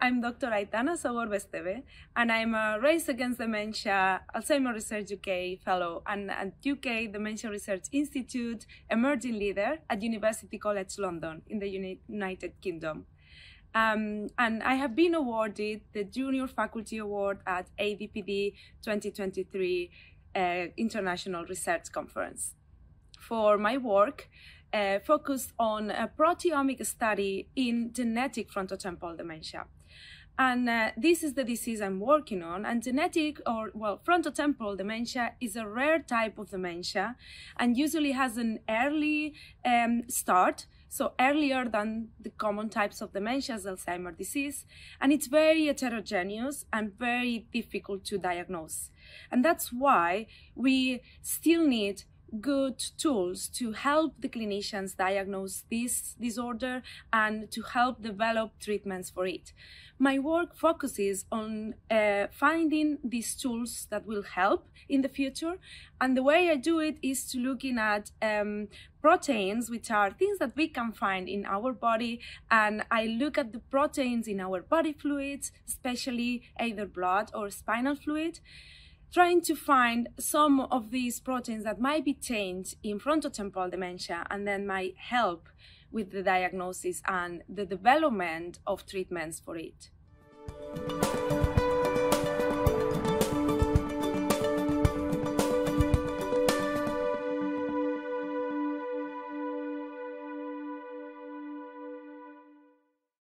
I'm Dr. Aitana Sogorb Esteve, and I'm a Race Against Dementia Alzheimer Research UK Fellow and at UK Dementia Research Institute Emerging Leader at University College London in the United Kingdom. Um, and I have been awarded the Junior Faculty Award at ADPD 2023 uh, International Research Conference for my work uh, focused on a proteomic study in genetic frontotemporal dementia. And uh, this is the disease I'm working on. And genetic or, well, frontotemporal dementia is a rare type of dementia and usually has an early um, start, so earlier than the common types of dementia, as Alzheimer's disease. And it's very heterogeneous and very difficult to diagnose. And that's why we still need good tools to help the clinicians diagnose this disorder and to help develop treatments for it. My work focuses on uh, finding these tools that will help in the future. And the way I do it is to looking at um, proteins, which are things that we can find in our body. And I look at the proteins in our body fluids, especially either blood or spinal fluid trying to find some of these proteins that might be tainted in frontotemporal dementia and then might help with the diagnosis and the development of treatments for it.